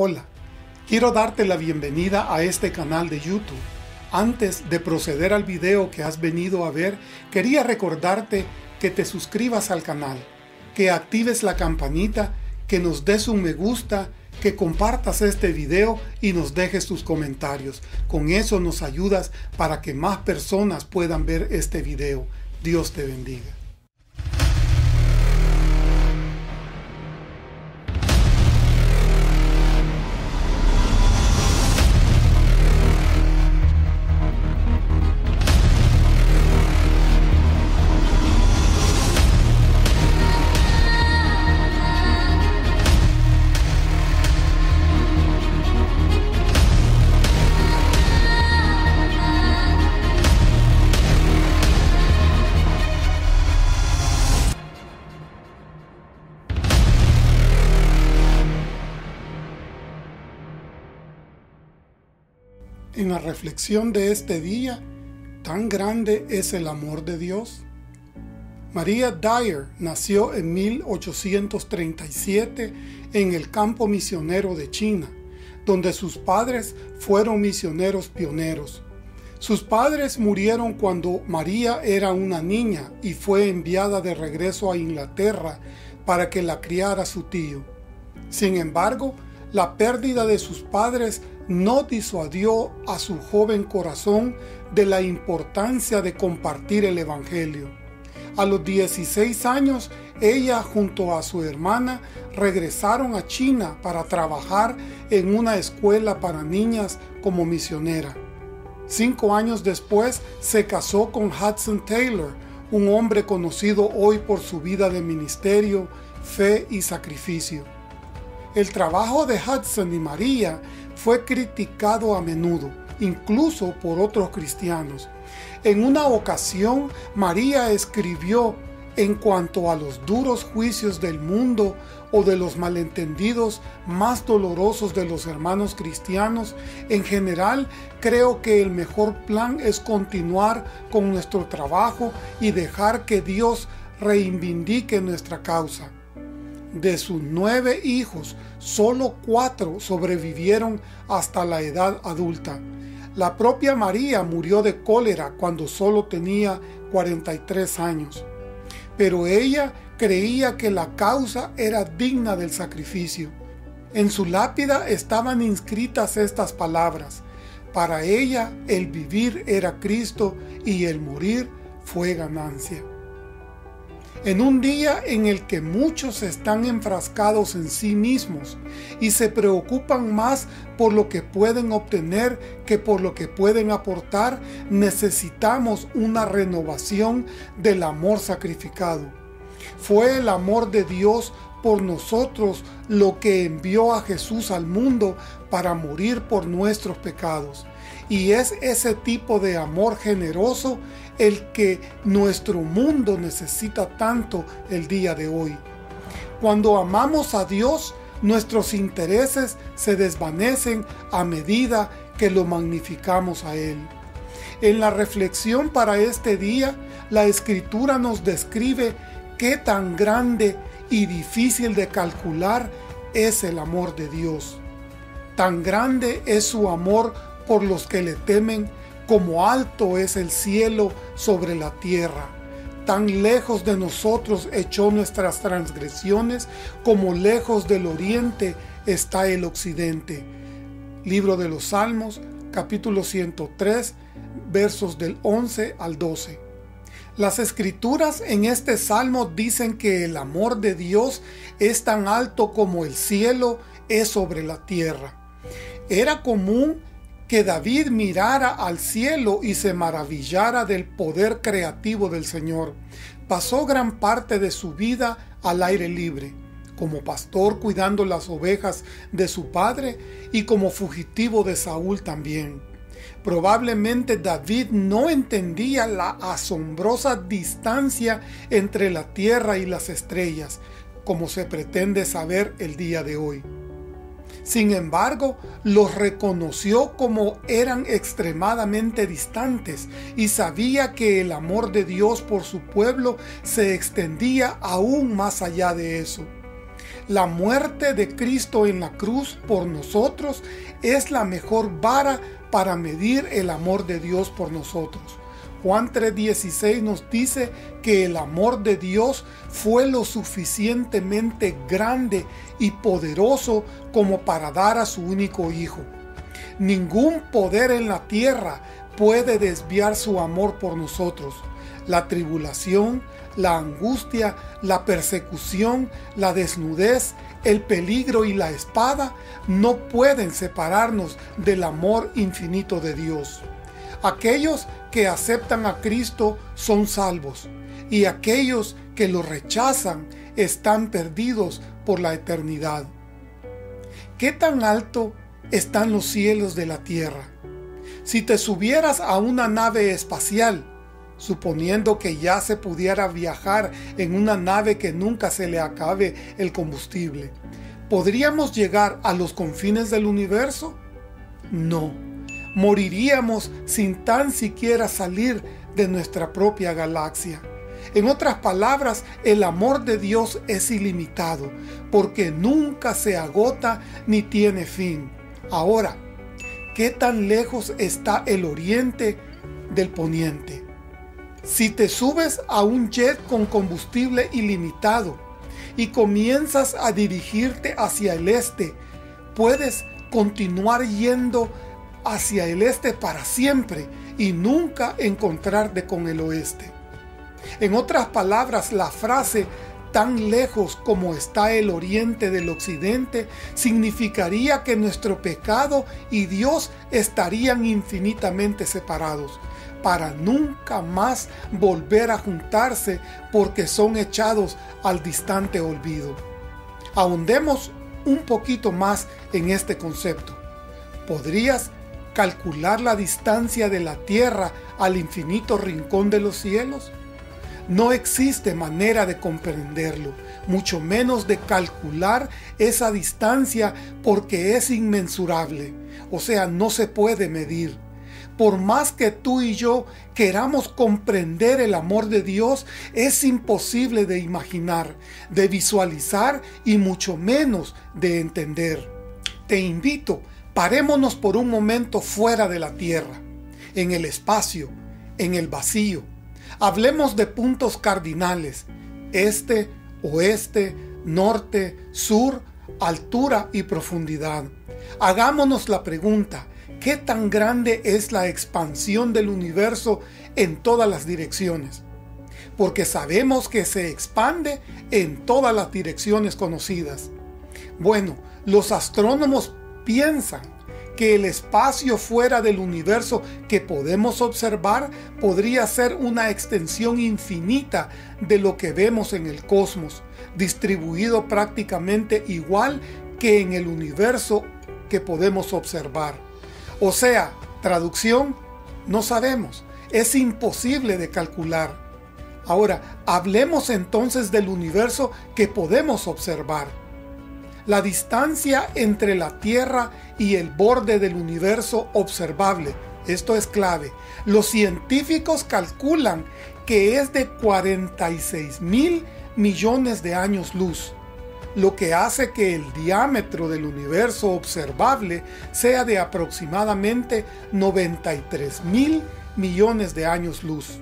Hola, quiero darte la bienvenida a este canal de YouTube. Antes de proceder al video que has venido a ver, quería recordarte que te suscribas al canal, que actives la campanita, que nos des un me gusta, que compartas este video y nos dejes tus comentarios. Con eso nos ayudas para que más personas puedan ver este video. Dios te bendiga. Reflexión de este día, ¿tan grande es el amor de Dios? María Dyer nació en 1837 en el campo misionero de China, donde sus padres fueron misioneros pioneros. Sus padres murieron cuando María era una niña y fue enviada de regreso a Inglaterra para que la criara su tío. Sin embargo, la pérdida de sus padres no disuadió a su joven corazón de la importancia de compartir el Evangelio. A los 16 años, ella junto a su hermana regresaron a China para trabajar en una escuela para niñas como misionera. Cinco años después se casó con Hudson Taylor, un hombre conocido hoy por su vida de ministerio, fe y sacrificio. El trabajo de Hudson y María fue criticado a menudo, incluso por otros cristianos. En una ocasión, María escribió en cuanto a los duros juicios del mundo o de los malentendidos más dolorosos de los hermanos cristianos, en general creo que el mejor plan es continuar con nuestro trabajo y dejar que Dios reivindique nuestra causa. De sus nueve hijos, solo cuatro sobrevivieron hasta la edad adulta. La propia María murió de cólera cuando solo tenía 43 años. Pero ella creía que la causa era digna del sacrificio. En su lápida estaban inscritas estas palabras. Para ella el vivir era Cristo y el morir fue ganancia. En un día en el que muchos están enfrascados en sí mismos y se preocupan más por lo que pueden obtener que por lo que pueden aportar, necesitamos una renovación del amor sacrificado. Fue el amor de Dios por nosotros lo que envió a Jesús al mundo para morir por nuestros pecados. Y es ese tipo de amor generoso el que nuestro mundo necesita tanto el día de hoy. Cuando amamos a Dios, nuestros intereses se desvanecen a medida que lo magnificamos a Él. En la reflexión para este día, la Escritura nos describe qué tan grande y difícil de calcular es el amor de Dios. Tan grande es su amor por los que le temen como alto es el cielo sobre la tierra. Tan lejos de nosotros echó nuestras transgresiones, como lejos del oriente está el occidente. Libro de los Salmos, capítulo 103, versos del 11 al 12. Las escrituras en este salmo dicen que el amor de Dios es tan alto como el cielo es sobre la tierra. Era común que David mirara al cielo y se maravillara del poder creativo del Señor. Pasó gran parte de su vida al aire libre, como pastor cuidando las ovejas de su padre y como fugitivo de Saúl también. Probablemente David no entendía la asombrosa distancia entre la tierra y las estrellas, como se pretende saber el día de hoy. Sin embargo, los reconoció como eran extremadamente distantes y sabía que el amor de Dios por su pueblo se extendía aún más allá de eso. la muerte de Cristo en la cruz por nosotros es la mejor vara para medir el amor de Dios por nosotros. Juan 3:16 nos dice que el amor de Dios fue lo suficientemente grande y poderoso como para dar a su único Hijo. Ningún poder en la tierra puede desviar su amor por nosotros. La tribulación, la angustia, la persecución, la desnudez, el peligro y la espada no pueden separarnos del amor infinito de Dios. Aquellos que aceptan a Cristo son salvos y aquellos que lo rechazan están perdidos por la eternidad. ¿Qué tan alto están los cielos de la tierra? Si te subieras a una nave espacial, suponiendo que ya se pudiera viajar en una nave que nunca se le acabe el combustible. ¿Podríamos llegar a los confines del universo? No. Moriríamos sin tan siquiera salir de nuestra propia galaxia. En otras palabras, el amor de Dios es ilimitado, porque nunca se agota ni tiene fin. Ahora, ¿qué tan lejos está el oriente del poniente? Si te subes a un jet con combustible ilimitado y comienzas a dirigirte hacia el este, puedes continuar yendo hacia el este para siempre y nunca encontrarte con el oeste. En otras palabras, la frase tan lejos como está el oriente del occidente significaría que nuestro pecado y Dios estarían infinitamente separados para nunca más volver a juntarse porque son echados al distante olvido. Ahondemos un poquito más en este concepto. ¿Podrías calcular la distancia de la tierra al infinito rincón de los cielos? No existe manera de comprenderlo, mucho menos de calcular esa distancia porque es inmensurable, o sea, no se puede medir por más que tú y yo queramos comprender el amor de Dios, es imposible de imaginar, de visualizar y mucho menos de entender. Te invito, parémonos por un momento fuera de la tierra, en el espacio, en el vacío. Hablemos de puntos cardinales, este, oeste, norte, sur, altura y profundidad. Hagámonos la pregunta, qué tan grande es la expansión del universo en todas las direcciones. Porque sabemos que se expande en todas las direcciones conocidas. Bueno, los astrónomos piensan que el espacio fuera del universo que podemos observar podría ser una extensión infinita de lo que vemos en el cosmos, distribuido prácticamente igual que en el universo que podemos observar. O sea, traducción, no sabemos. Es imposible de calcular. Ahora, hablemos entonces del universo que podemos observar. La distancia entre la Tierra y el borde del universo observable. Esto es clave. Los científicos calculan que es de 46 mil millones de años luz lo que hace que el diámetro del universo observable sea de aproximadamente 93 mil millones de años luz.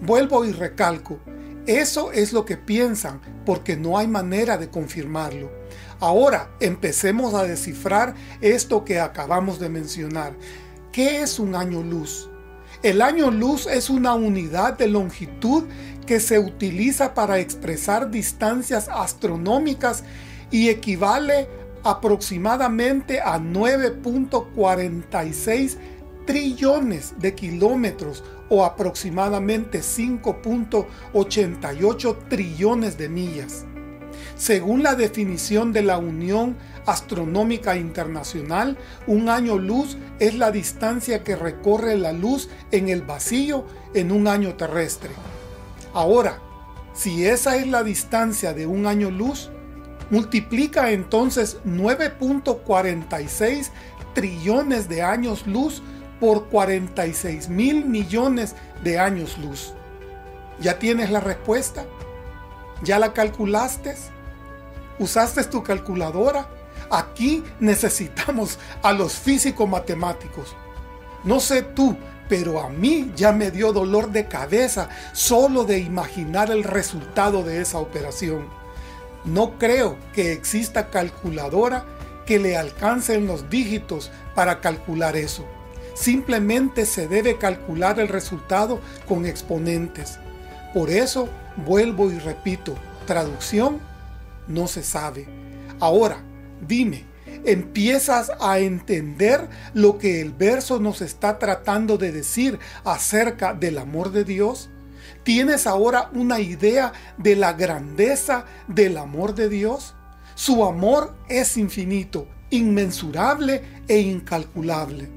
Vuelvo y recalco, eso es lo que piensan porque no hay manera de confirmarlo. Ahora empecemos a descifrar esto que acabamos de mencionar. ¿Qué es un año luz? El año luz es una unidad de longitud que se utiliza para expresar distancias astronómicas y equivale aproximadamente a 9.46 trillones de kilómetros o aproximadamente 5.88 trillones de millas. Según la definición de la Unión Astronómica Internacional, un año luz es la distancia que recorre la luz en el vacío en un año terrestre. Ahora, si esa es la distancia de un año luz, multiplica entonces 9.46 trillones de años luz por 46 mil millones de años luz. ¿Ya tienes la respuesta? ¿Ya la calculaste? ¿Usaste tu calculadora? Aquí necesitamos a los físicos matemáticos. No sé tú, pero a mí ya me dio dolor de cabeza solo de imaginar el resultado de esa operación. No creo que exista calculadora que le alcancen los dígitos para calcular eso. Simplemente se debe calcular el resultado con exponentes. Por eso, vuelvo y repito, traducción no se sabe. Ahora, dime, empiezas a entender lo que el verso nos está tratando de decir acerca del amor de Dios? ¿Tienes ahora una idea de la grandeza del amor de Dios? Su amor es infinito, inmensurable e incalculable.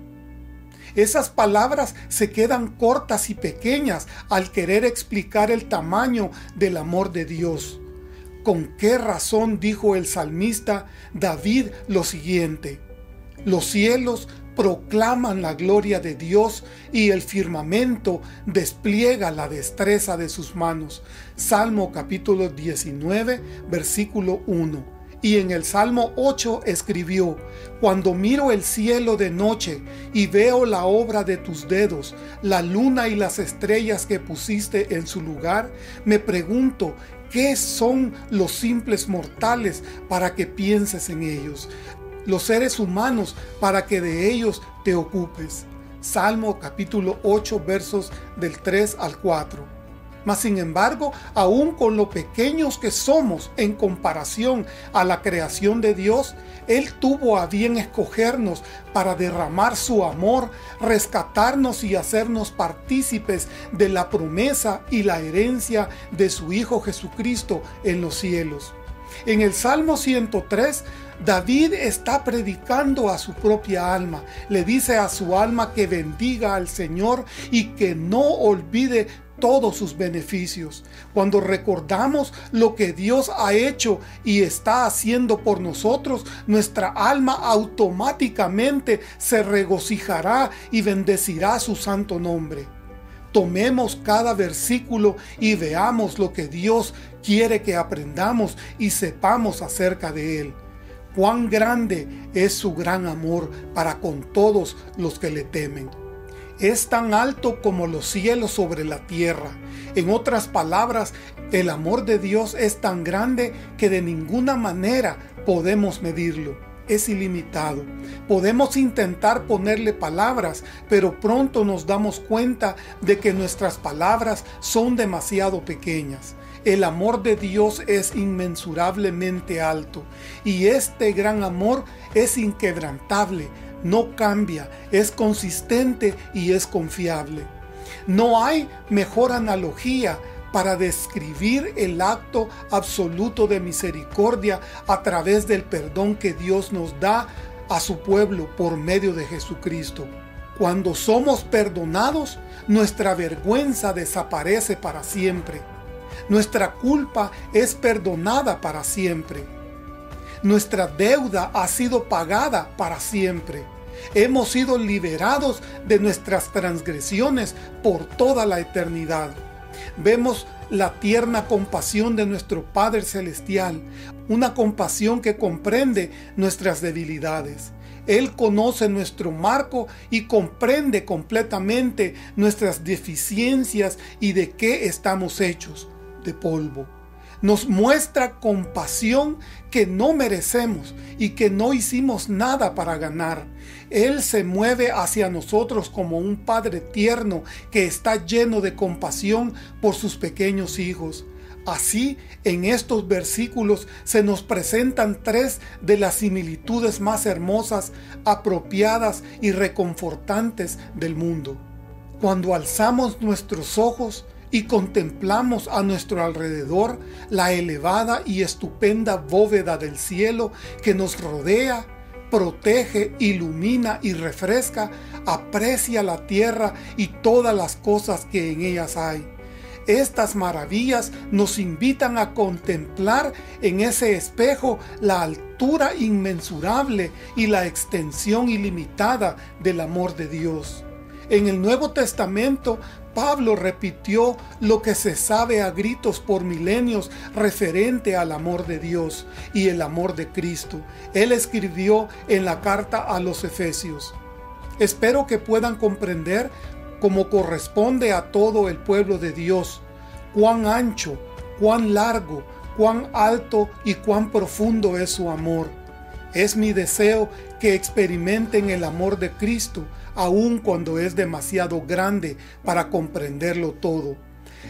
Esas palabras se quedan cortas y pequeñas al querer explicar el tamaño del amor de Dios. ¿Con qué razón dijo el salmista David lo siguiente? Los cielos proclaman la gloria de Dios y el firmamento despliega la destreza de sus manos. Salmo capítulo 19, versículo 1. Y en el Salmo 8 escribió, Cuando miro el cielo de noche y veo la obra de tus dedos, la luna y las estrellas que pusiste en su lugar, me pregunto, ¿qué son los simples mortales para que pienses en ellos? Los seres humanos para que de ellos te ocupes. Salmo capítulo 8 versos del 3 al 4. Mas sin embargo, aún con lo pequeños que somos en comparación a la creación de Dios, Él tuvo a bien escogernos para derramar su amor, rescatarnos y hacernos partícipes de la promesa y la herencia de su Hijo Jesucristo en los cielos. En el Salmo 103, David está predicando a su propia alma. Le dice a su alma que bendiga al Señor y que no olvide todos sus beneficios. Cuando recordamos lo que Dios ha hecho y está haciendo por nosotros, nuestra alma automáticamente se regocijará y bendecirá su santo nombre. Tomemos cada versículo y veamos lo que Dios quiere que aprendamos y sepamos acerca de Él. Cuán grande es su gran amor para con todos los que le temen es tan alto como los cielos sobre la tierra. En otras palabras, el amor de Dios es tan grande que de ninguna manera podemos medirlo. Es ilimitado. Podemos intentar ponerle palabras, pero pronto nos damos cuenta de que nuestras palabras son demasiado pequeñas. El amor de Dios es inmensurablemente alto y este gran amor es inquebrantable no cambia, es consistente y es confiable. No hay mejor analogía para describir el acto absoluto de misericordia a través del perdón que Dios nos da a su pueblo por medio de Jesucristo. Cuando somos perdonados, nuestra vergüenza desaparece para siempre. Nuestra culpa es perdonada para siempre nuestra deuda ha sido pagada para siempre. Hemos sido liberados de nuestras transgresiones por toda la eternidad. Vemos la tierna compasión de nuestro Padre Celestial, una compasión que comprende nuestras debilidades. Él conoce nuestro marco y comprende completamente nuestras deficiencias y de qué estamos hechos, de polvo nos muestra compasión que no merecemos y que no hicimos nada para ganar. Él se mueve hacia nosotros como un Padre tierno que está lleno de compasión por sus pequeños hijos. Así, en estos versículos se nos presentan tres de las similitudes más hermosas, apropiadas y reconfortantes del mundo. Cuando alzamos nuestros ojos, y contemplamos a nuestro alrededor la elevada y estupenda bóveda del cielo que nos rodea, protege, ilumina y refresca, aprecia la tierra y todas las cosas que en ellas hay. Estas maravillas nos invitan a contemplar en ese espejo la altura inmensurable y la extensión ilimitada del amor de Dios. En el Nuevo Testamento, Pablo repitió lo que se sabe a gritos por milenios referente al amor de Dios y el amor de Cristo. Él escribió en la carta a los Efesios. Espero que puedan comprender como corresponde a todo el pueblo de Dios, cuán ancho, cuán largo, cuán alto y cuán profundo es su amor. Es mi deseo que experimenten el amor de Cristo, aun cuando es demasiado grande para comprenderlo todo.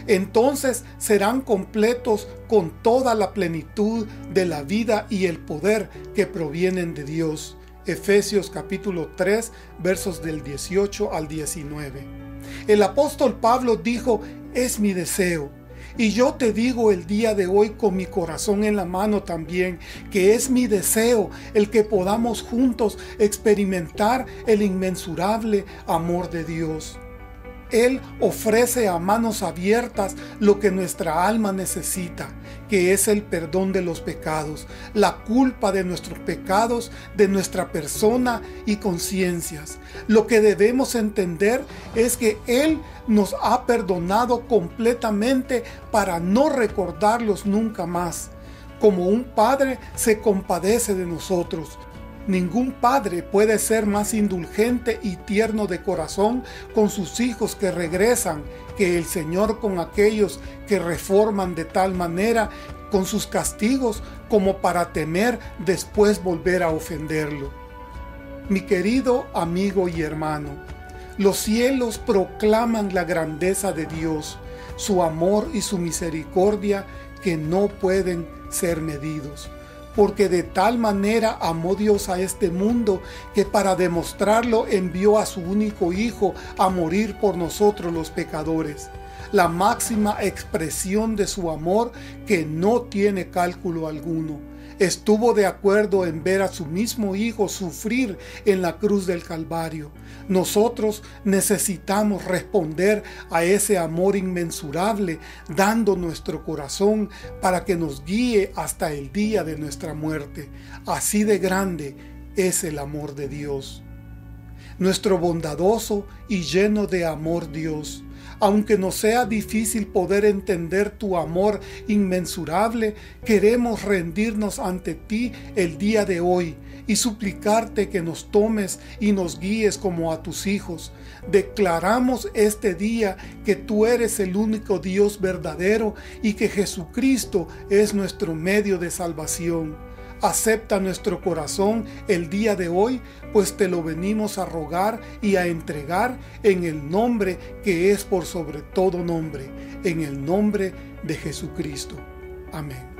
Entonces serán completos con toda la plenitud de la vida y el poder que provienen de Dios. Efesios capítulo 3 versos del 18 al 19. El apóstol Pablo dijo, es mi deseo. Y yo te digo el día de hoy con mi corazón en la mano también, que es mi deseo el que podamos juntos experimentar el inmensurable amor de Dios. Él ofrece a manos abiertas lo que nuestra alma necesita, que es el perdón de los pecados, la culpa de nuestros pecados, de nuestra persona y conciencias. Lo que debemos entender es que Él nos ha perdonado completamente para no recordarlos nunca más. Como un padre se compadece de nosotros, Ningún padre puede ser más indulgente y tierno de corazón con sus hijos que regresan que el Señor con aquellos que reforman de tal manera con sus castigos como para temer después volver a ofenderlo. Mi querido amigo y hermano, los cielos proclaman la grandeza de Dios, su amor y su misericordia que no pueden ser medidos porque de tal manera amó Dios a este mundo que para demostrarlo envió a su único Hijo a morir por nosotros los pecadores. La máxima expresión de su amor que no tiene cálculo alguno estuvo de acuerdo en ver a su mismo Hijo sufrir en la cruz del Calvario. Nosotros necesitamos responder a ese amor inmensurable, dando nuestro corazón para que nos guíe hasta el día de nuestra muerte. Así de grande es el amor de Dios. Nuestro bondadoso y lleno de amor Dios aunque nos sea difícil poder entender tu amor inmensurable, queremos rendirnos ante ti el día de hoy y suplicarte que nos tomes y nos guíes como a tus hijos. Declaramos este día que tú eres el único Dios verdadero y que Jesucristo es nuestro medio de salvación. Acepta nuestro corazón el día de hoy, pues te lo venimos a rogar y a entregar en el nombre que es por sobre todo nombre, en el nombre de Jesucristo. Amén.